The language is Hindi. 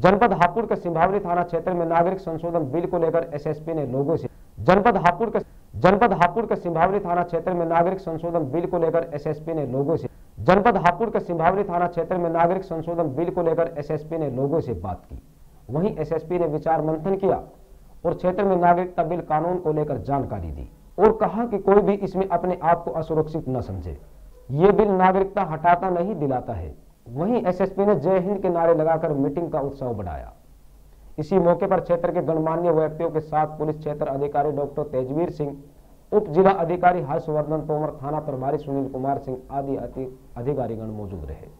जनपद हापुड़ के सिंभावरी थाना क्षेत्र में नागरिक संशोधन बिल को लेकर एसएसपी ने लोगों से जनपद हापुड़ के जनपद हापुड़ के सिंभावरी थाना क्षेत्र में नागरिक संशोधन बिल को लेकर एसएसपी ने लोगों से जनपद हापुड़ के सिंभावरी थाना क्षेत्र में नागरिक संशोधन बिल को लेकर एसएसपी ने लोगों से बात की। वहीं एसएसपी ने विचार मंथन किया और क्षेत्र में नागरिकता बिल कानून को लेकर जानकारी दी और कहा कि कोई भी इसमें अपने आप को असुरक्षित न समझे। ये बिल नागरिकता हटाता नहीं दिलाता है। वहीं एसएसपी ने जय हिंद के नारे लगाकर मीटिंग का उत्सव बढ़ाया। इसी मौके पर क्षेत्र के गणमान्य व्यक्तियों के साथ पुलिस क्षेत्र अधिकारी डॉक्टर तेजवीर सिंह, उप जिला अधिकारी हर्षवर्धन तोमर, थाना प्रभारी सुनील कुमार सिंह आदि अधिकारीगण मौजूद रहे।